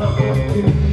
Música